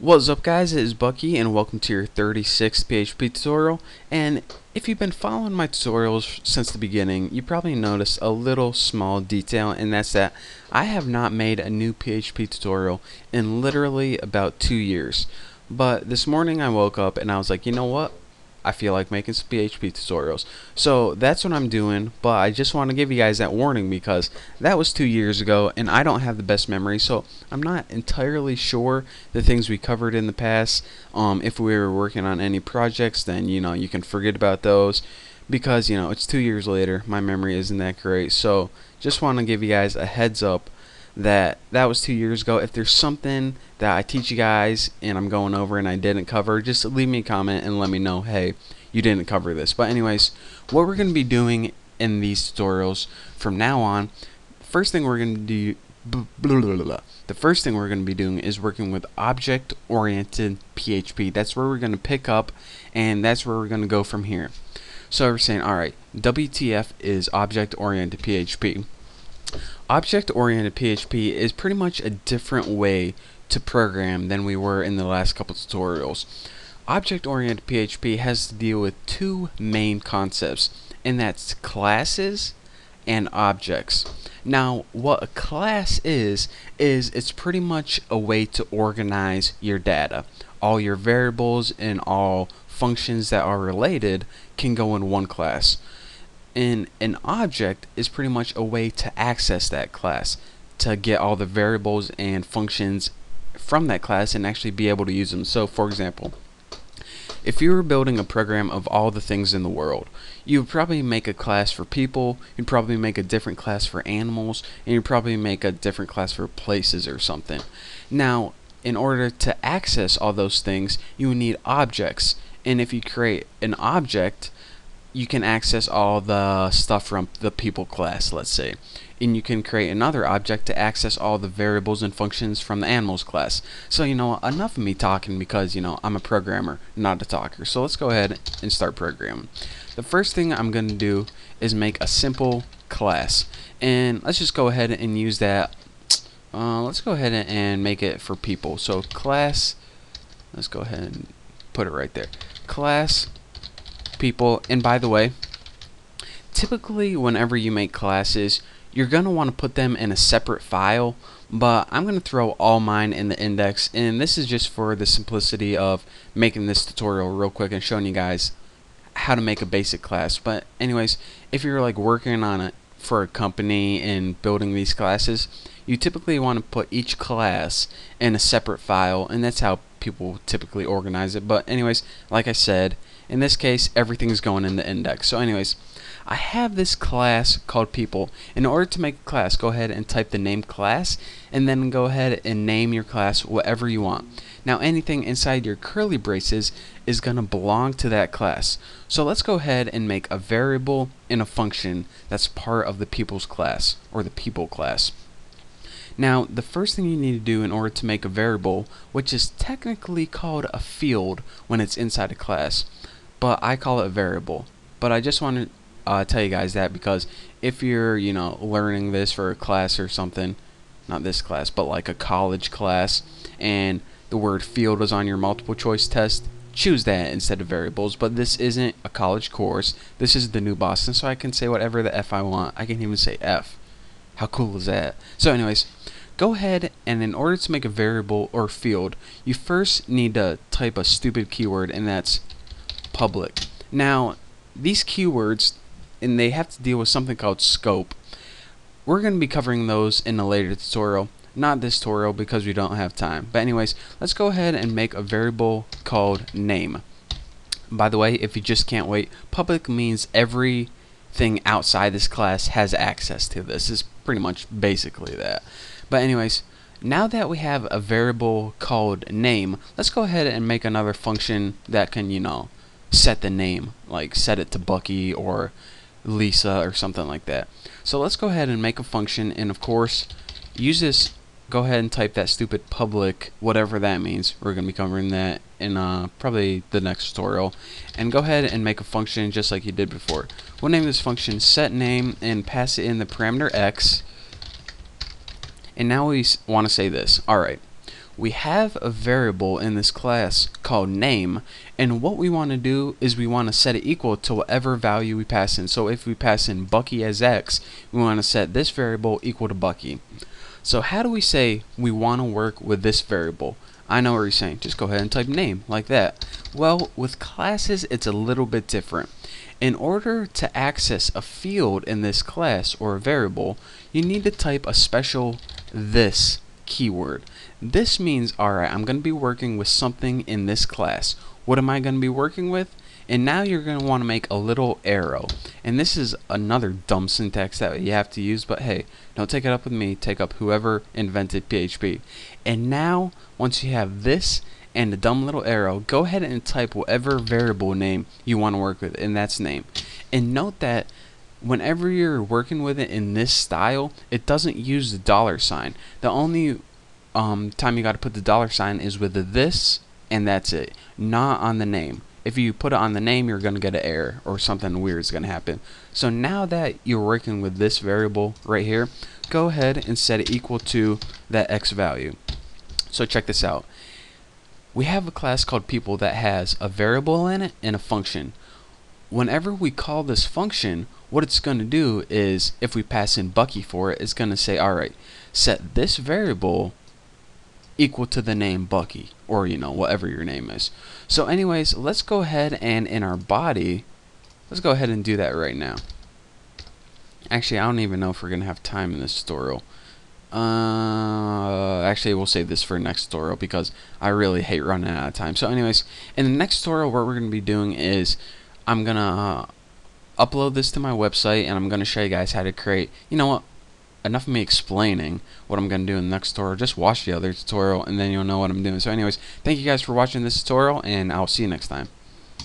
What's up guys, it is Bucky and welcome to your 36th PHP tutorial. And if you've been following my tutorials since the beginning you probably noticed a little small detail and that's that I have not made a new PHP tutorial in literally about two years. But this morning I woke up and I was like you know what I feel like making some PHP tutorials. So that's what I'm doing, but I just want to give you guys that warning because that was two years ago and I don't have the best memory, so I'm not entirely sure the things we covered in the past. Um, if we were working on any projects, then you know you can forget about those because you know it's two years later. My memory isn't that great, so just want to give you guys a heads up that that was two years ago. If there's something that I teach you guys and I'm going over and I didn't cover, just leave me a comment and let me know, hey, you didn't cover this. But anyways, what we're going to be doing in these tutorials from now on, first thing we're going to do Blah, blah, blah, the first thing we're going to be doing is working with object-oriented PHP. That's where we're going to pick up, and that's where we're going to go from here. So we're saying, all right, WTF is object-oriented PHP. Object-oriented PHP is pretty much a different way to program than we were in the last couple tutorials. Object-oriented PHP has to deal with two main concepts, and that's classes and objects. Now, what a class is, is it's pretty much a way to organize your data. All your variables and all functions that are related can go in one class and an object is pretty much a way to access that class to get all the variables and functions from that class and actually be able to use them. So for example, if you were building a program of all the things in the world, you would probably make a class for people, you'd probably make a different class for animals, and you'd probably make a different class for places or something. Now, in order to access all those things, you would need objects. And if you create an object, you can access all the stuff from the people class, let's say. And you can create another object to access all the variables and functions from the animals class. So, you know, enough of me talking because, you know, I'm a programmer, not a talker. So let's go ahead and start programming. The first thing I'm going to do is make a simple class. And let's just go ahead and use that. Uh, let's go ahead and make it for people. So class, let's go ahead and put it right there. Class people, and by the way, typically whenever you make classes, you're going to want to put them in a separate file, but I'm going to throw all mine in the index, and this is just for the simplicity of making this tutorial real quick and showing you guys how to make a basic class. But anyways, if you're like working on it for a company and building these classes, you typically want to put each class in a separate file, and that's how people typically organize it. But anyways, like I said, in this case, everything's going in the index. So anyways, I have this class called people. In order to make a class, go ahead and type the name class, and then go ahead and name your class whatever you want. Now anything inside your curly braces is going to belong to that class. So let's go ahead and make a variable in a function that's part of the people's class, or the people class. Now, the first thing you need to do in order to make a variable, which is technically called a field when it's inside a class, but I call it a variable. But I just want to uh, tell you guys that because if you're, you know, learning this for a class or something, not this class, but like a college class, and the word field is on your multiple choice test, choose that instead of variables. But this isn't a college course. This is the new Boston, so I can say whatever the F I want. I can even say F. How cool is that? So anyways, go ahead and in order to make a variable or field, you first need to type a stupid keyword, and that's public. Now, these keywords, and they have to deal with something called scope. We're going to be covering those in a later tutorial. Not this tutorial because we don't have time. But anyways, let's go ahead and make a variable called name. By the way, if you just can't wait, public means everything outside this class has access to this. is pretty much basically that. But anyways, now that we have a variable called name, let's go ahead and make another function that can, you know, set the name, like set it to Bucky or Lisa or something like that. So let's go ahead and make a function and of course use this go ahead and type that stupid public whatever that means we're gonna be covering that in uh, probably the next tutorial. And go ahead and make a function just like you did before. We'll name this function set name and pass it in the parameter x. And now we want to say this. Alright. We have a variable in this class called name and what we want to do is we want to set it equal to whatever value we pass in. So if we pass in Bucky as X we want to set this variable equal to Bucky. So how do we say we want to work with this variable I know what you're saying just go ahead and type name like that well with classes it's a little bit different in order to access a field in this class or a variable you need to type a special this keyword. This means, alright, I'm going to be working with something in this class. What am I going to be working with? And now you're going to want to make a little arrow. And this is another dumb syntax that you have to use, but hey, don't take it up with me, take up whoever invented PHP. And now, once you have this and the dumb little arrow, go ahead and type whatever variable name you want to work with, and that's name. And note that whenever you're working with it in this style, it doesn't use the dollar sign. The only um, time you got to put the dollar sign is with the this, and that's it. Not on the name. If you put it on the name, you're going to get an error or something weird is going to happen. So now that you're working with this variable right here, go ahead and set it equal to that x value. So check this out. We have a class called people that has a variable in it and a function. Whenever we call this function, what it's going to do is if we pass in Bucky for it, it's going to say, all right, set this variable equal to the name Bucky or you know whatever your name is. So anyways, let's go ahead and in our body, let's go ahead and do that right now. Actually, I don't even know if we're going to have time in this tutorial. Uh, actually, we'll save this for next tutorial because I really hate running out of time. So anyways, in the next tutorial, what we're going to be doing is I'm going to uh, upload this to my website and I'm going to show you guys how to create, you know what, enough of me explaining what I'm going to do in the next tutorial. Just watch the other tutorial and then you'll know what I'm doing. So anyways, thank you guys for watching this tutorial and I'll see you next time.